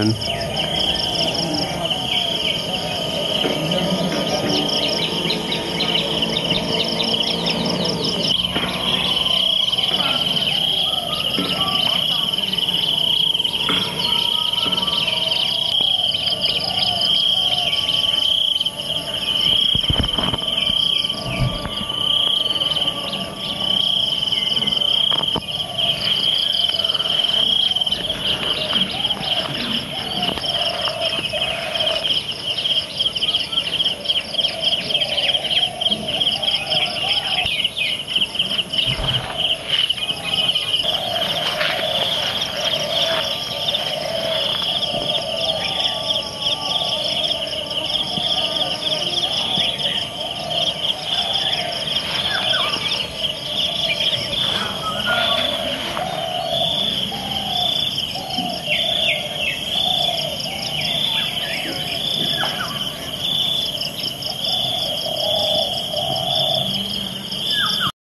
happen.